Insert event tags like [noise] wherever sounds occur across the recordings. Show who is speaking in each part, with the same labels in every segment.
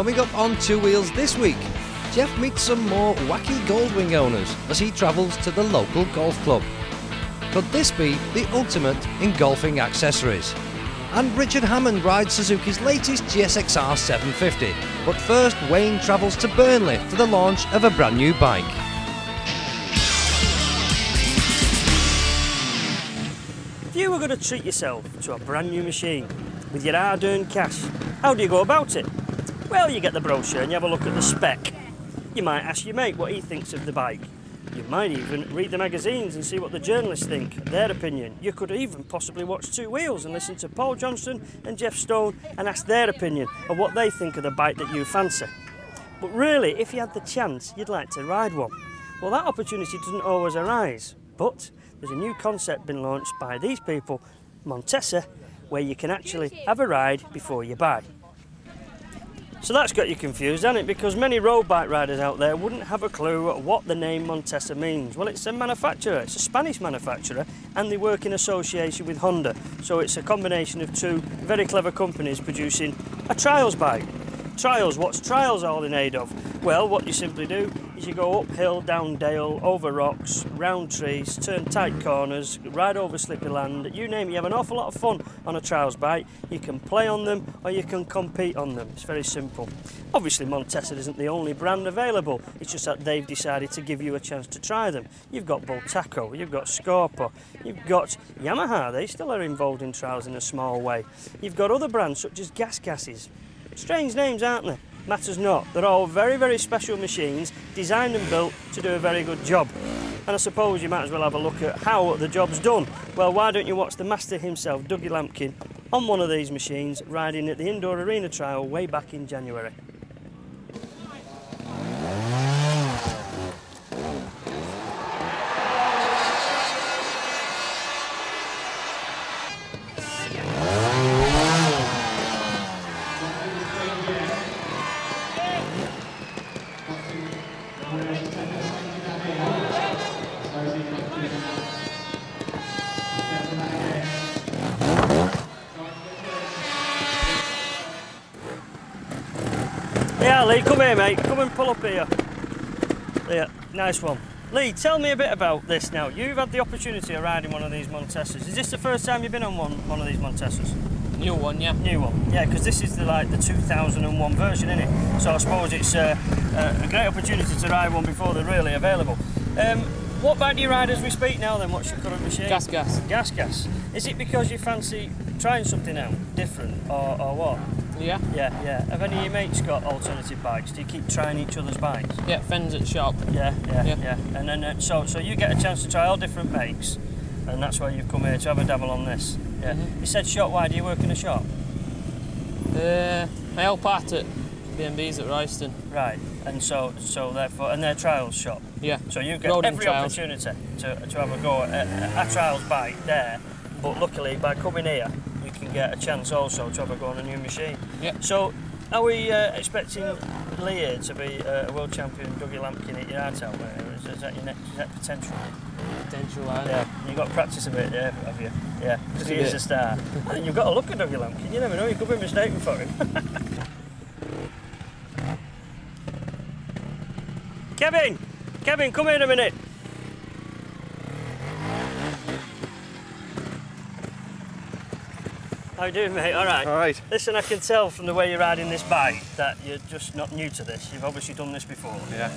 Speaker 1: Coming up on Two Wheels this week, Jeff meets some more wacky Goldwing owners as he travels to the local golf club. Could this be the ultimate in golfing accessories? And Richard Hammond rides Suzuki's latest GSXR 750. But first, Wayne travels to Burnley for the launch of a brand new bike.
Speaker 2: If you were going to treat yourself to a brand new machine with your hard earned cash, how do you go about it? Well, you get the brochure and you have a look at the spec. You might ask your mate what he thinks of the bike. You might even read the magazines and see what the journalists think, their opinion. You could even possibly watch Two Wheels and listen to Paul Johnston and Jeff Stone and ask their opinion of what they think of the bike that you fancy. But really, if you had the chance, you'd like to ride one. Well, that opportunity doesn't always arise, but there's a new concept been launched by these people, Montesa, where you can actually have a ride before you buy. So that's got you confused, hasn't it? Because many road bike riders out there wouldn't have a clue what the name Montesa means. Well, it's a manufacturer, it's a Spanish manufacturer, and they work in association with Honda. So it's a combination of two very clever companies producing a trials bike. Trials, what's trials all in aid of? Well, what you simply do is you go uphill, down dale, over rocks, round trees, turn tight corners, ride over slippy land, you name it. You have an awful lot of fun on a trials bike. You can play on them or you can compete on them. It's very simple. Obviously, Montesa isn't the only brand available. It's just that they've decided to give you a chance to try them. You've got Bultaco, you've got Scorpa, you've got Yamaha. They still are involved in trials in a small way. You've got other brands such as Gas Gases. Strange names, aren't they? Matters not. They're all very, very special machines, designed and built to do a very good job. And I suppose you might as well have a look at how the job's done. Well, why don't you watch the master himself, Dougie Lampkin, on one of these machines, riding at the Indoor Arena Trial way back in January. Yeah, Lee, come here, mate. Come and pull up here. Yeah, nice one. Lee, tell me a bit about this now. You've had the opportunity of riding one of these Montesas. Is this the first time you've been on one, one of these Montesas?
Speaker 3: New one, yeah.
Speaker 2: New one, yeah, because this is the like the 2001 version, isn't it? So I suppose it's uh, uh, a great opportunity to ride one before they're really available. Um, what bike do you ride as we speak now then? What's your current machine?
Speaker 3: Gas gas.
Speaker 2: Gas gas. Is it because you fancy trying something out, different, or, or what?
Speaker 3: Yeah.
Speaker 2: Yeah, yeah. Have any of your mates got alternative bikes? Do you keep trying each other's bikes?
Speaker 3: Yeah, Fens at shop.
Speaker 2: Yeah, yeah, yeah.
Speaker 3: Yeah.
Speaker 2: And then uh, so so you get a chance to try all different makes, and that's why you've come here to have a dabble on this. Yeah.
Speaker 3: Mhm.
Speaker 2: You said shop. Why do you work in a shop?
Speaker 3: Uh, I help out at B&B's at Royston.
Speaker 2: Right. And so so therefore, and they're trials shop.
Speaker 3: Yeah.
Speaker 2: So you get every opportunity to, to have a go at a, a trials bike there. But luckily, by coming here, get a chance also to have a go on a new machine.
Speaker 3: Yeah.
Speaker 2: So, are we uh, expecting Lear to be uh, a world champion, Dougie Lampkin at your art out there? Is, is that your next is that potential?
Speaker 3: Potential line.
Speaker 2: Yeah, you got to practice a bit, yeah, have you? Yeah, because he is a star. and you've got to look at Dougie Lampkin. You never know, you could be mistaken for him. [laughs] Kevin, Kevin, come here a minute. How you doing, mate? All right.
Speaker 4: All right.
Speaker 2: Listen, I can tell from the way you're riding this bike that you're just not new to this. You've obviously done this before.
Speaker 4: Yeah.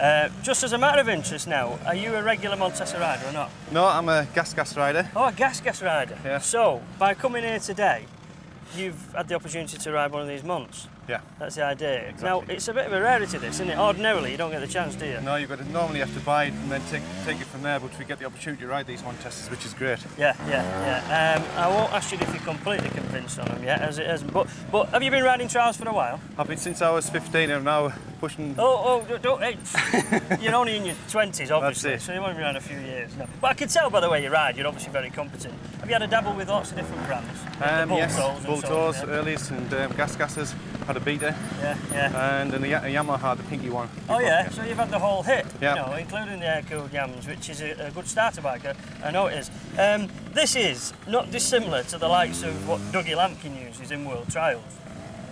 Speaker 2: Uh, just as a matter of interest now, are you a regular Montesa rider or not?
Speaker 4: No, I'm a gas gas rider.
Speaker 2: Oh, a gas gas rider.
Speaker 4: Yeah.
Speaker 2: So, by coming here today, you've had the opportunity to ride one of these months.
Speaker 4: Yeah.
Speaker 2: That's the idea. Now, it's a bit of a rarity, this, isn't it? Ordinarily, you don't get the chance, do you?
Speaker 4: No, you've got to normally have to buy it and then take take it from there, but we get the opportunity to ride these Montesas, which is great.
Speaker 2: Yeah, yeah, yeah. Um, I won't ask you if you're completely convinced on them yet, as it is. But, but have you been riding trials for a while?
Speaker 4: I've been since I was 15 and now pushing.
Speaker 2: Oh, oh, don't, hey, [laughs] you're only in your 20s, obviously, so you've only been around a few years. No. But I can tell by the way you ride, you're obviously very competent. Have you had a dabble with lots of different brands?
Speaker 4: Um, yes,
Speaker 2: Bultos
Speaker 4: bull
Speaker 2: so yeah.
Speaker 4: and um, gas gases. Had a Beta,
Speaker 2: Yeah, yeah.
Speaker 4: and then the Yamaha, the pinky one.
Speaker 2: Oh yeah, so you've had the whole hit,
Speaker 4: Yeah.
Speaker 2: you know, including the air-cooled yams, which is a, a good starter bike. I, I know it is. Um, this is not dissimilar to the likes of what Dougie Lampkin uses in World Trials.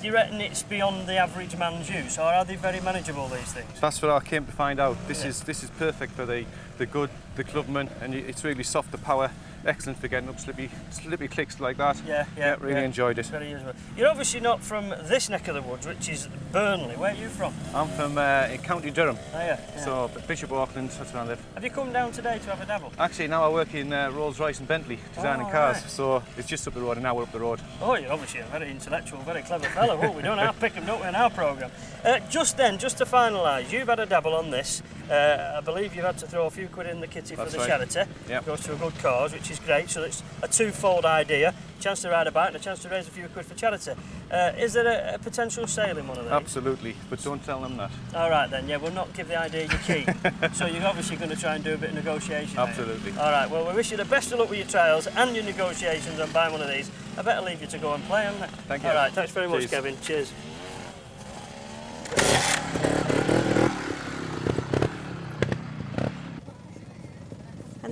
Speaker 2: do you reckon it's beyond the average man's use, or are they very manageable, these things?
Speaker 4: That's what I came to find out. This
Speaker 2: Yeah.
Speaker 4: is this is perfect for the the good, the clubman, and it's really soft. The power, excellent for getting up slippy slippy clicks like that.
Speaker 2: Yeah, yeah.
Speaker 4: really enjoyed it.
Speaker 2: Very useful. You're obviously not from this neck of the woods, which is Burnley. Where are you from?
Speaker 4: I'm from uh, in County Durham,
Speaker 2: Oh, yeah. yeah.
Speaker 4: so Bishop Auckland. That's where I live.
Speaker 2: Have you come down today to have a dabble?
Speaker 4: Actually, now I work in uh, Rolls Royce and Bentley designing
Speaker 2: Oh,
Speaker 4: cars,
Speaker 2: right.
Speaker 4: so it's just up the road, an hour up the road.
Speaker 2: Oh, you're obviously a very intellectual, very clever fellow. Oh, we don't have pick 'em, don't we, in our programme? Uh, just then, just to finalise, you've had a dabble on this. Uh, I believe you've had to throw a few quid in the kitty for the
Speaker 4: right.
Speaker 2: charity.
Speaker 4: Yep.
Speaker 2: Goes to a good cause, which is great. So it's a twofold idea: chance to ride a bike and a chance to raise a few quid for charity. Uh, is there a, a potential sale in one of these?
Speaker 4: Absolutely, but don't tell them that.
Speaker 2: All right then, yeah, we'll not give the idea your key. [laughs] so you're obviously going to try and do a bit of negotiation. you?
Speaker 4: Absolutely.
Speaker 2: All right, well, we wish you the best of luck with your trials and your negotiations on buying one of these. I better leave you to go and play, haven't I?
Speaker 4: Thank you.
Speaker 2: All right, thanks very much,
Speaker 4: Cheers.
Speaker 2: Kevin. Cheers.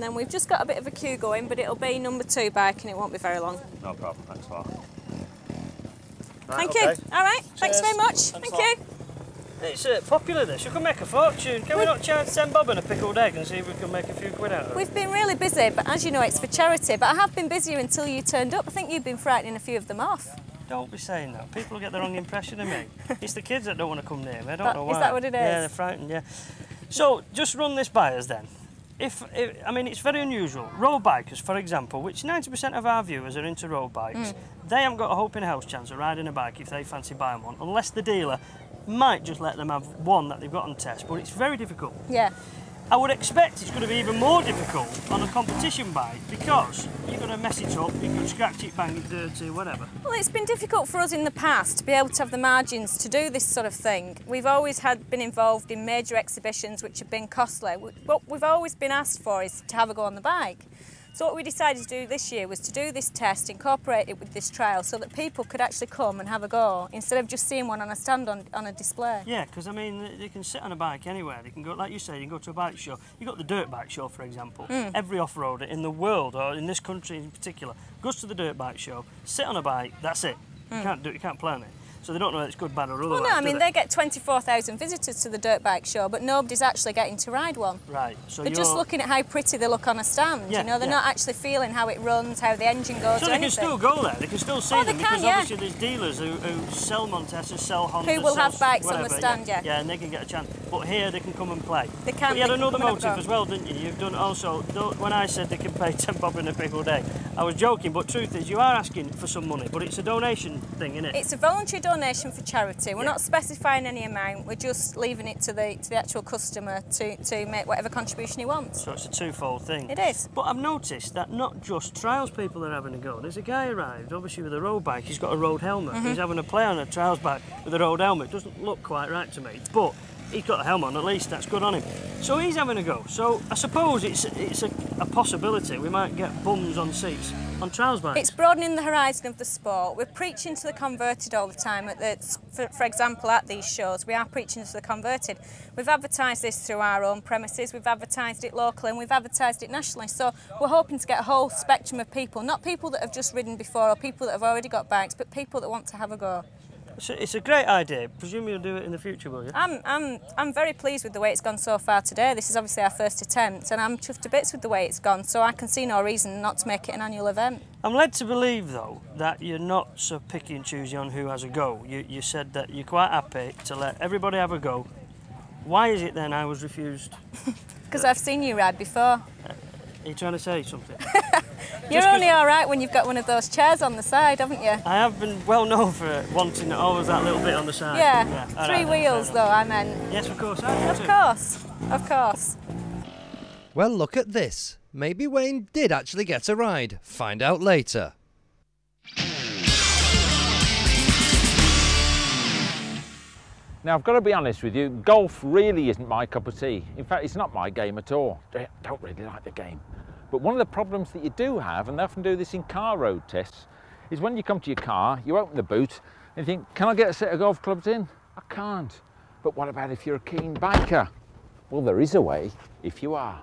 Speaker 5: Then we've just got a bit of a queue going, but it'll be number two bike and it won't be very long.
Speaker 2: No problem, thanks a lot.
Speaker 5: Thank you. All right, thanks very much.
Speaker 2: Thanks
Speaker 5: Thank you.
Speaker 2: It's uh, popular this, you can make a fortune. Can we not charge 10 bob and a pickled egg and see if we can make a few quid out of it?
Speaker 5: We've been really busy, but as you know, it's for charity. But I have been busier until you turned up. I think you've been frightening a few of them off.
Speaker 2: Don't be saying that. People get the wrong impression of me. [laughs] It's the kids that don't want to come near me. I don't
Speaker 5: That-
Speaker 2: know why.
Speaker 5: is that what it is?
Speaker 2: Yeah, they're frightened. Yeah. So just run this by us then. If, if I mean, it's very unusual. Road bikers, for example, which 90% of our viewers are into road bikes,
Speaker 5: Hmm.
Speaker 2: they haven't got a hope in house chance of riding a bike if they fancy buying one, unless the dealer might just let them have one that they've got on test. But it's very difficult.
Speaker 5: Yeah.
Speaker 2: I would expect it's going to be even more difficult on a competition bike because you're going to mess it up, you could scratch it, bang it dirty, whatever.
Speaker 5: Well, it's been difficult for us in the past to be able to have the margins to do this sort of thing. We've always had been involved in major exhibitions which have been costly. What we've always been asked for is to have a go on the bike. So what we decided to do this year was to do this test, incorporate it with this trail so that people could actually come and have a go instead of just seeing one on a stand on, on a display.
Speaker 2: Yeah, because I mean, they- can sit on a bike anywhere. They can go, like you say, you can go to a bike show. You got the dirt bike show, for example.
Speaker 5: Hmm.
Speaker 2: Every off-roader in the world, or in this country in particular, goes to the dirt bike show, sit on a bike. That's it. You can't do, it, you can't plan it. So they don't know it's good, bad, or otherwise.
Speaker 5: Well, no, I mean
Speaker 2: they?
Speaker 5: they get 24,000 visitors to the dirt bike show, but nobody's actually getting to ride one.
Speaker 2: Right. So
Speaker 5: They're
Speaker 2: you're,
Speaker 5: just looking at how pretty they look on a stand.
Speaker 2: Yeah,
Speaker 5: you know, they're
Speaker 2: yeah.
Speaker 5: not actually feeling how it runs, how the engine goes,
Speaker 2: So they can
Speaker 5: anything.
Speaker 2: still go there. They can still see
Speaker 5: Oh, they
Speaker 2: them
Speaker 5: can,
Speaker 2: because
Speaker 5: yeah.
Speaker 2: obviously there's dealers who, who sell Montesas, sell Honda,
Speaker 5: Who will have bikes on the stand, yeah.
Speaker 2: Yeah, and they can get a chance. But here they can come and play.
Speaker 5: They can,
Speaker 2: But you had another
Speaker 5: come and have a
Speaker 2: motive as well, didn't you? You've done also. When I said they can pay [laughs] ten bob in a pickled day, I was joking. But truth is, you are asking for some money, but it's a donation thing, isn't it?
Speaker 5: It's a voluntary donation for charity. We're
Speaker 2: Yeah.
Speaker 5: not specifying any amount. We're just leaving it to the to the actual customer to, to make whatever contribution he wants.
Speaker 2: So it's a twofold thing.
Speaker 5: It is.
Speaker 2: But I've noticed that not just trials people are having a go. There's a guy arrived, obviously with a road bike. He's got a road helmet.
Speaker 5: Mm-hmm.
Speaker 2: He's having a play on a trials bike with a road helmet. Doesn't look quite right to me, but he's got a helmet on. At least that's good on him. So he's having a go. So I suppose it's it's a, a possibility we might get bums on seats on trials bikes.
Speaker 5: It's broadening the horizon of the sport. We're preaching to the converted all the time. The, for, for example, at these shows, we are preaching to the converted. We've advertised this through our own premises, we've advertised it locally, and we've advertised it nationally. So we're hoping to get a whole spectrum of people, not people that have just ridden before or people that have already got bikes, but people that want to have a go.
Speaker 2: It's a, it's a great idea. Presume you'll do it in the future, will you?
Speaker 5: I'm, I'm, I'm very pleased with the way it's gone so far today. This is obviously our first attempt, and I'm chuffed to bits with the way it's gone. So I can see no reason not to make it an annual event.
Speaker 2: I'm led to believe, though, that you're not so picky and choosy on who has a go. You, you said that you're quite happy to let everybody have a go. Why is it then I was refused? [laughs]
Speaker 5: Because I've seen you ride before.
Speaker 2: Uh, Are you trying to say something? [laughs]
Speaker 5: You're
Speaker 2: 'cause-
Speaker 5: only all right when you've got one of those chairs on the side, haven't you?
Speaker 2: I have been well known for wanting always that little bit on the side.
Speaker 5: Yeah,
Speaker 2: all
Speaker 5: three
Speaker 2: right
Speaker 5: wheels though. I meant.
Speaker 2: Yes, of course.
Speaker 5: Of
Speaker 2: too.
Speaker 5: course, of course.
Speaker 1: Well, look at this. Maybe Wayne did actually get a ride. Find out later.
Speaker 6: Now, I've got to be honest with you, golf really isn't my cup of tea. In fact, it's not my game at all. I don't really like the game. But one of the problems that you do have, and they often do this in car road tests, is when you come to your car, you open the boot, and you think, can I get a set of golf clubs in? I can't. But what about if you're a keen biker? Well, there is a way if you are.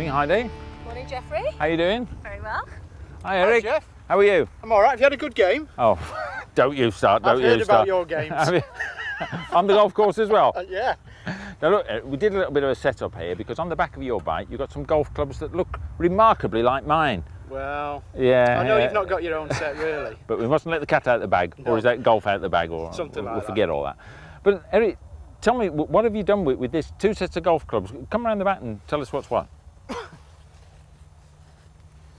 Speaker 6: Morning, Ivy.
Speaker 5: Morning, Jeffrey.
Speaker 6: How are you doing?
Speaker 5: Very well.
Speaker 6: Hi, Eric.
Speaker 7: Jeff.
Speaker 6: How are you?
Speaker 7: I'm all right. Have you had a good game?
Speaker 6: Oh, [laughs] don't you start, don't
Speaker 7: I've
Speaker 6: you
Speaker 7: heard
Speaker 6: start.
Speaker 7: about your games.
Speaker 6: Have you- [laughs] on the golf course as well. [laughs]
Speaker 7: Uh, yeah.
Speaker 6: Now look, uh, we did a little bit of a setup here because on the back of your bike you've got some golf clubs that look remarkably like mine.
Speaker 7: Well,
Speaker 6: Yeah.
Speaker 7: I know
Speaker 6: yeah.
Speaker 7: you've not got your own set, really.
Speaker 6: But we mustn't let the cat out of the bag,
Speaker 7: No.
Speaker 6: or is that golf out of the bag, or
Speaker 7: Something
Speaker 6: we'll,
Speaker 7: like
Speaker 6: we'll forget
Speaker 7: that.
Speaker 6: all that. But Eric, tell me, what have you done with, with this two sets of golf clubs? Come around the back and tell us what's what. [coughs]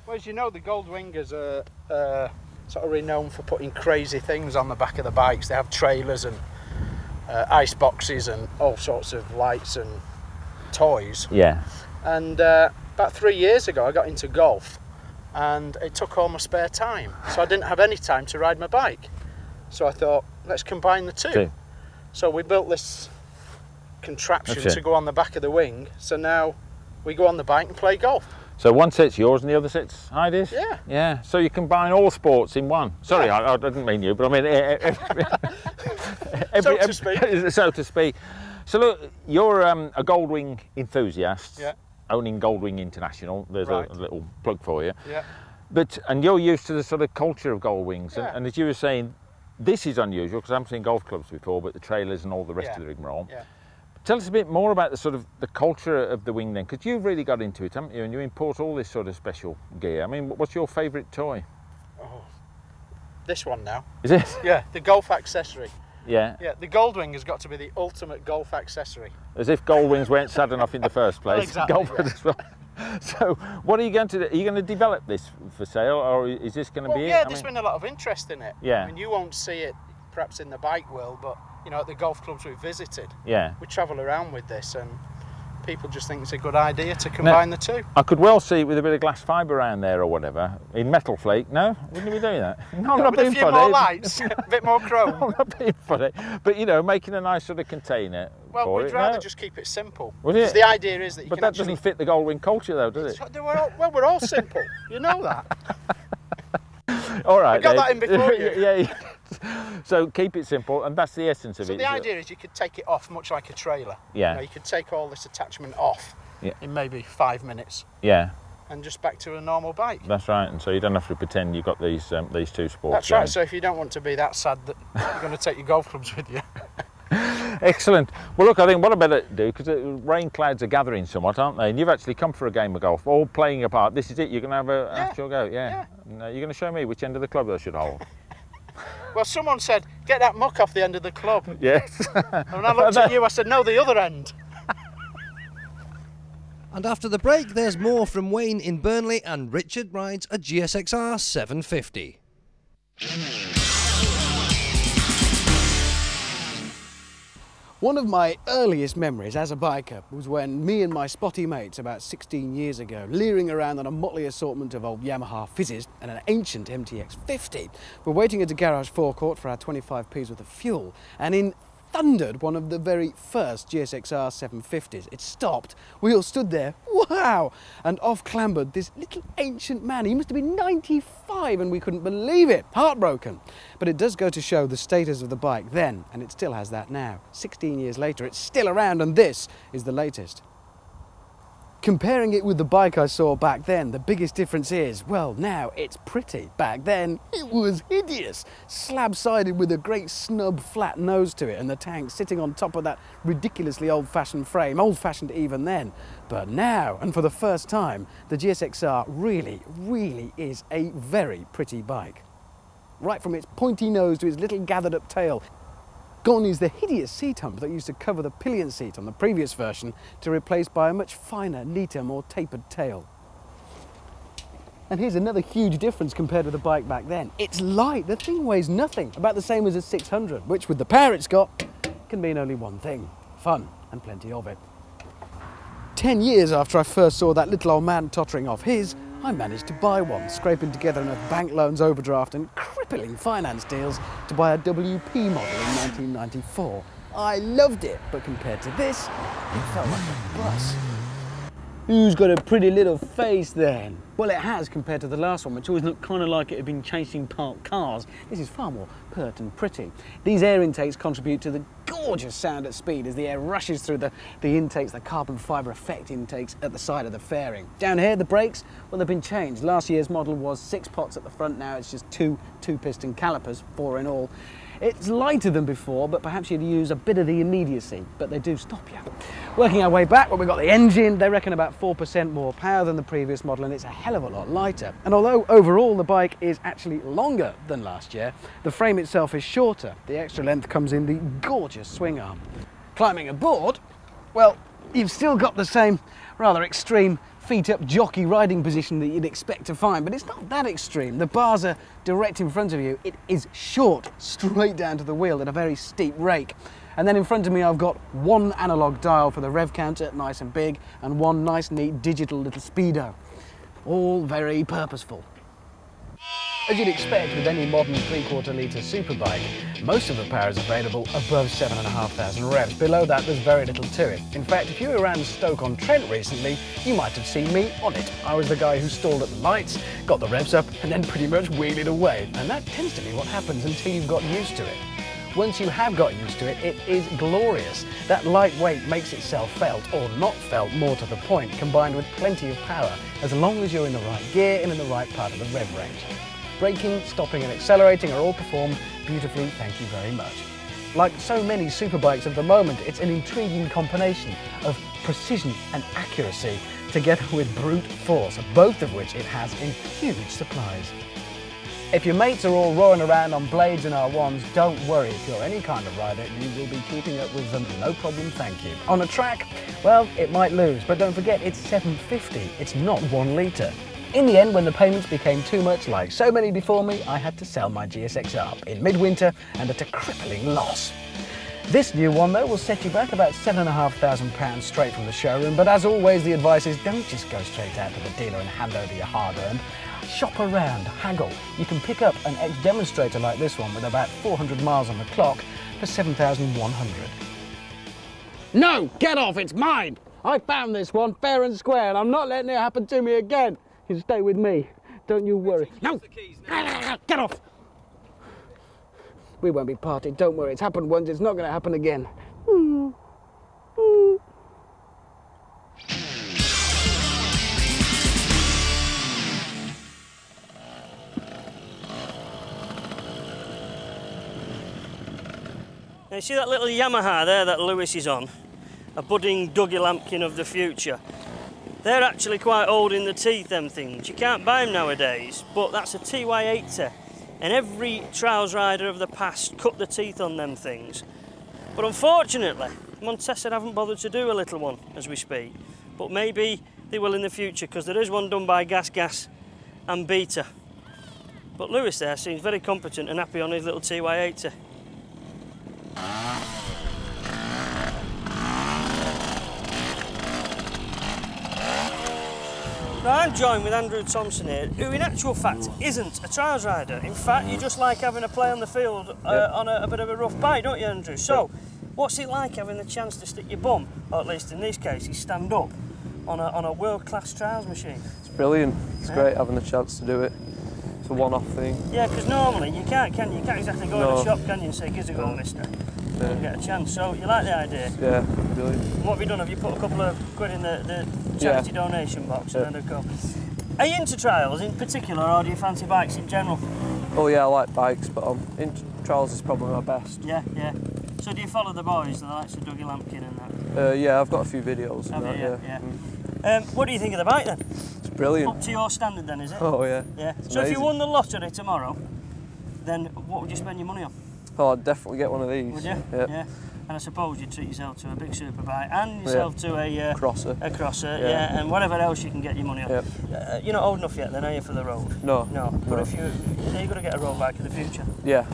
Speaker 7: Well, as you know, the Gold Wingers are uh, sort of renowned for putting crazy things on the back of the bikes. They have trailers and uh, ice boxes and all sorts of lights and toys.
Speaker 6: Yeah.
Speaker 7: And uh, about three years ago, I got into golf, and it took all my spare time. So I didn't have any time to ride my bike. So I thought, let's combine the two.
Speaker 6: Two.
Speaker 7: So we built this contraption to go on the back of the wing. So now we go on the bike and play golf.
Speaker 6: So one set's yours and the other set's Ivy's?
Speaker 7: Yeah.
Speaker 6: Yeah. So you combine all sports in one. Sorry, I, I didn't mean you, but I mean eh, [laughs] every,
Speaker 7: So to speak. [laughs]
Speaker 6: so to speak. So look, you're um, a Goldwing enthusiast.
Speaker 7: Yeah.
Speaker 6: Owning Goldwing International. There's
Speaker 7: Right.
Speaker 6: a, little plug for you.
Speaker 7: Yeah.
Speaker 6: But and you're used to the sort of culture of Goldwings,
Speaker 7: Yeah.
Speaker 6: and, and as you were saying, this is unusual because I haven't seen golf clubs before, but the trailers and all the rest
Speaker 7: Yeah.
Speaker 6: of the rigmarole.
Speaker 7: Yeah.
Speaker 6: Tell us a bit more about the sort of the culture of the wing then, because you've really got into it, haven't you? And you import all this sort of special gear. I mean, what's your favourite toy?
Speaker 7: Oh, this one now.
Speaker 6: Is it?
Speaker 7: Yeah, the golf accessory.
Speaker 6: Yeah.
Speaker 7: Yeah, the Goldwing has got to be the ultimate golf accessory.
Speaker 6: As if gold wings weren't sad enough in the first [laughs] place.
Speaker 7: exactly,
Speaker 6: Golf
Speaker 7: yeah.
Speaker 6: as well. [laughs] So, what are you going to do? Are you going to develop this for sale, or is this going to
Speaker 7: Well,
Speaker 6: be
Speaker 7: yeah,
Speaker 6: it? I
Speaker 7: there's
Speaker 6: mean-
Speaker 7: been a lot of interest in it.
Speaker 6: Yeah.
Speaker 7: I mean, you won't see it perhaps in the bike world, but you know, at the golf clubs we've visited,
Speaker 6: yeah.
Speaker 7: we travel around with this, and people just think it's a good idea to combine the two.
Speaker 6: I could well see it with a bit of glass fibre around there or whatever in metal flake. No, wouldn't be doing that? [laughs] No, I'm not
Speaker 7: with a few
Speaker 6: funny.
Speaker 7: more lights, [laughs] a bit more chrome.
Speaker 6: I'm not being funny, but you know, making a nice sort of container
Speaker 7: Well, we'd
Speaker 6: it.
Speaker 7: rather
Speaker 6: no?
Speaker 7: just keep it simple.
Speaker 6: Would it?
Speaker 7: the idea is that you
Speaker 6: But that
Speaker 7: actually.
Speaker 6: doesn't fit the Goldwing culture, though, does it?
Speaker 7: We're all, well, we're all simple. You know that. [laughs]
Speaker 6: All right.
Speaker 7: I got
Speaker 6: Dave.
Speaker 7: that in before you.
Speaker 6: yeah, yeah. [laughs] So keep it simple, and that's the essence of
Speaker 7: So
Speaker 6: it. So the
Speaker 7: idea is you could take it off much like a trailer.
Speaker 6: Yeah.
Speaker 7: You, know, you could take all this attachment off
Speaker 6: Yeah.
Speaker 7: in maybe five minutes
Speaker 6: Yeah,
Speaker 7: and just back to a normal bike.
Speaker 6: that's right. And so you don't have to pretend you've got these um, these two sports.
Speaker 7: That's right. So if you don't want to be that sad that you're going to take your golf clubs with you, [laughs]
Speaker 6: Excellent. Well, look, I think what I better do because rain clouds are gathering somewhat, aren't they? And you've actually come for a game of golf, all playing a part. This is it. You're going to have a
Speaker 7: Yeah.
Speaker 6: actual go. Yeah. And, uh, you're going to show me which end of the club I should hold. [laughs]
Speaker 7: well, someone said, "Get that muck off the end of the club,"
Speaker 6: yes. [laughs]
Speaker 7: and when I looked at you, I said, "No, the other end." [laughs]
Speaker 1: And after the break, there's more from Wayne in Burnley and Richard rides a GSXR 750.
Speaker 8: One of my earliest memories as a biker was when me and my spotty mates about 16 years ago, leering around on a motley assortment of old Yamaha Fizzes and an ancient MTX 50, were waiting at a garage forecourt for our 25p's worth of fuel, and in thundered one of the very first GSXR 750s. It stopped, we all stood there, wow! And off clambered this little ancient man. He must have been 95 and we couldn't believe it. Heartbroken. But it does go to show the status of the bike then, and it still has that now. 16 years later, it's still around, and this is the latest. Comparing it with the bike I saw back then, the biggest difference is, well, now it's pretty. Back then, it was hideous. Slab-sided with a great snub flat nose to it and the tank sitting on top of that ridiculously old-fashioned frame, old-fashioned even then. But now, and for the first time, the GSXR really, really is a very pretty bike. Right from its pointy nose to its little gathered up tail, Gone is the hideous seat hump that used to cover the pillion seat on the previous version to replace by a much finer, neater, more tapered tail. And here's another huge difference compared with the bike back then. It's light, the thing weighs nothing, about the same as a 600, which with the power it's got, can mean only one thing, fun, and plenty of it. Ten years after I first saw that little old man tottering off his, I managed to buy one, scraping together enough bank loans, overdraft, and crippling finance deals to buy a WP model in 1994. I loved it, but compared to this, it felt like a bus. Who's got a pretty little face then? Well, it has compared to the last one, which always looked kind of like it had been chasing parked cars. This is far more pert and pretty. These air intakes contribute to the gorgeous sound at speed as the air rushes through the, the intakes, the carbon fibre effect intakes at the side of the fairing. Down here, the brakes, well, they've been changed. Last year's model was six pots at the front, now it's just two two-piston calipers, four in all. It's lighter than before, but perhaps you'd use a bit of the immediacy, but they do stop you. Working our way back, well, we've got the engine. They reckon about 4% more power than the previous model, and it's a hell of a lot lighter. And although overall the bike is actually longer than last year, the frame itself is shorter. The extra length comes in the gorgeous swing arm. Climbing aboard, well, you've still got the same rather extreme feet up jockey riding position that you'd expect to find, but it's not that extreme. The bars are direct in front of you. It is short, straight down to the wheel at a very steep rake. And then in front of me, I've got one analog dial for the rev counter, nice and big, and one nice, neat digital little speedo. All very purposeful. As you'd expect with any modern three-quarter litre superbike, most of the power is available above 7,500 revs. Below that, there's very little to it. In fact, if you were around Stoke-on-Trent recently, you might have seen me on it. I was the guy who stalled at the lights, got the revs up, and then pretty much wheeled away. And that tends to be what happens until you've got used to it. Once you have got used to it, it is glorious. That lightweight makes itself felt, or not felt more to the point, combined with plenty of power, as long as you're in the right gear and in the right part of the rev range. Braking, stopping and accelerating are all performed beautifully, thank you very much. Like so many superbikes of the moment, it's an intriguing combination of precision and accuracy together with brute force, both of which it has in huge supplies. If your mates are all roaring around on blades and R1s, don't worry. If you're any kind of rider, you will be keeping up with them, no problem, thank you. On a track, well, it might lose, but don't forget, it's 750. It's not one litre. In the end, when the payments became too much, like so many before me, I had to sell my GSXR in midwinter and at a crippling loss. This new one, though, will set you back about £7,500 straight from the showroom, but as always, the advice is don't just go straight out to the dealer and hand over your hard-earned. Shop around, haggle. You can pick up an ex-demonstrator like this one with about 400 miles on the clock for 7,100. No, get off, it's mine! I found this one fair and square, and I'm not letting it happen to me again. You stay with me, don't you worry. No! Get off! We won't be parted, don't worry. It's happened once, it's not going to happen again.
Speaker 2: Now, you see that little Yamaha there that Lewis is on? A budding Dougie Lampkin of the future. They're actually quite old in the teeth, them things. You can't buy them nowadays, but that's a TY80. And every trials rider of the past cut the teeth on them things. But unfortunately, Montesa haven't bothered to do a little one as we speak. But maybe they will in the future, because there is one done by Gas Gas and Beta. But Lewis there seems very competent and happy on his little TY80. Now I'm joined with Andrew Thompson here, who in actual fact isn't a trials rider. In fact, you just like having a play on the field uh, on a, a, bit of a rough bike, don't you, Andrew? So, what's it like having the chance to stick your bum, or at least in this case, you stand up on a, on a world-class trials machine?
Speaker 9: It's brilliant. It's yeah. great having the chance to do it. It's a one-off thing.
Speaker 2: Yeah, because normally you can't, can you? You can't exactly go no. in a shop, can you, and say, "Give it a go, Mister." Yeah. get a chance. So you like the idea?
Speaker 9: Yeah, brilliant.
Speaker 2: what have you done? Have you put a couple of quid in the, the charity yeah. donation box yeah. and then go? Are you into trails in particular, or do you fancy bikes in general?
Speaker 9: Oh yeah, I like bikes, but um, into trials is probably my best.
Speaker 2: Yeah, yeah. So do you follow the boys, the likes of Dougie Lampkin and that?
Speaker 9: Uh, yeah, I've got a few videos.
Speaker 2: Have
Speaker 9: that,
Speaker 2: you? Yeah. yeah. Mm. Um, what do you think of the bike then?
Speaker 9: It's brilliant.
Speaker 2: Up to your standard then, is it?
Speaker 9: Oh yeah.
Speaker 2: Yeah. It's so amazing. if you won the lottery tomorrow, then what would you spend your money on?
Speaker 9: Oh, I'd definitely get one of these.
Speaker 2: Would you? Yeah. yeah. And I suppose you treat yourself to a big super bike and yourself
Speaker 9: yeah.
Speaker 2: to a
Speaker 9: uh, crosser.
Speaker 2: A crosser, yeah. yeah. and whatever else you can get your money on.
Speaker 9: Yep.
Speaker 2: Uh, you're not old enough yet, then, are you, for the road?
Speaker 9: No.
Speaker 2: No. But
Speaker 9: no.
Speaker 2: if you, you're going to get a road bike in the future.
Speaker 9: Yeah.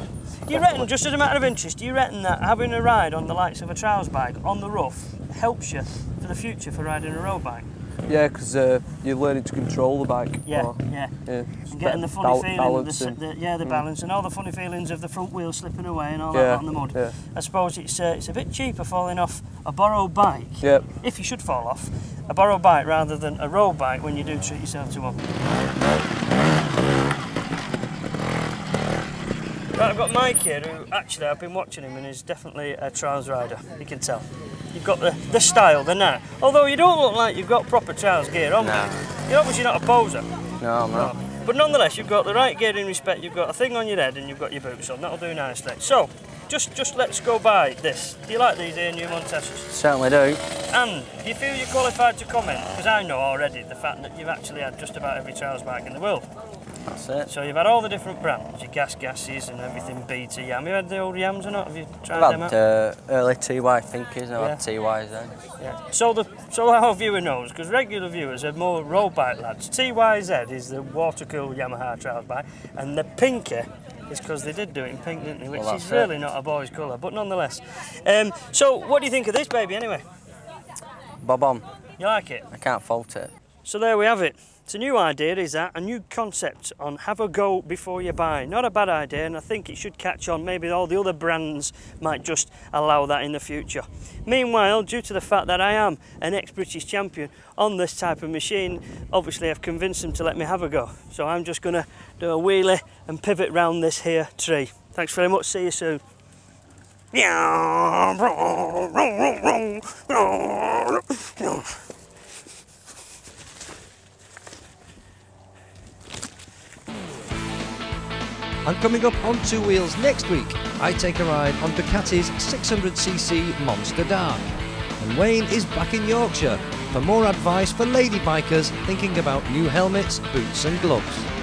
Speaker 2: Do you reckon, just as a matter of interest, do you reckon that having a ride on the likes of a trials bike on the rough helps you for the future for riding a road bike?
Speaker 9: Yeah, because uh, you're learning to control the bike.
Speaker 2: Yeah,
Speaker 9: more.
Speaker 2: yeah.
Speaker 9: yeah.
Speaker 2: And getting the funny feeling,
Speaker 9: balance
Speaker 2: the, the, yeah, the
Speaker 9: Mm.
Speaker 2: balance, and all the funny feelings of the front wheel slipping away and all
Speaker 9: Yeah,
Speaker 2: that in the mud.
Speaker 9: yeah.
Speaker 2: I suppose it's uh, it's a bit cheaper falling off a borrowed bike,
Speaker 9: Yep.
Speaker 2: if you should fall off, a borrowed bike rather than a road bike when you do treat yourself to one. Right, I've got Mike here, who actually I've been watching him and he's definitely a trials rider. You can tell. You've got the, the style, the knack. Although you don't look like you've got proper trials gear on. You. You're obviously not a poser.
Speaker 9: No, I'm not.
Speaker 2: But nonetheless, you've got the right gear in respect. You've got a thing on your head and you've got your boots on. That'll do nicely. So, just just let's go by this. Do you like these here new Montesas?
Speaker 9: Certainly do.
Speaker 2: And do you feel you're qualified to comment? Because I know already the fact that you've actually had just about every trials bike in the world.
Speaker 9: That's it.
Speaker 2: So you've had all the different brands, your gas gases and everything, BT Yam. Have you had the old Yams or not? Have you tried
Speaker 9: I've
Speaker 2: them
Speaker 9: had
Speaker 2: out?
Speaker 9: uh, early TY thinkers, I've
Speaker 2: Yeah.
Speaker 9: had TYs then.
Speaker 2: Yeah. So the so our viewer knows because regular viewers are more road bike lads. TYZ is the water cool Yamaha trials bike, and the pinky is because they did do it in pink, didn't they? Which
Speaker 9: Well,
Speaker 2: is
Speaker 9: it.
Speaker 2: really not a boy's colour, but nonetheless. Um, so what do you think of this baby anyway?
Speaker 9: Bob on.
Speaker 2: You like it?
Speaker 9: I can't fault it.
Speaker 2: So there we have it. It's a new idea, is that? A new concept on have a go before you buy. Not a bad idea, and I think it should catch on. Maybe all the other brands might just allow that in the future. Meanwhile, due to the fact that I am an ex-British champion on this type of machine, obviously I've convinced them to let me have a go. So I'm just going to do a wheelie and pivot round this here tree. Thanks very much. See you soon.
Speaker 1: And coming up on Two Wheels next week, I take a ride on Ducati's 600cc Monster Dark. And Wayne is back in Yorkshire for more advice for lady bikers thinking about new helmets, boots and gloves.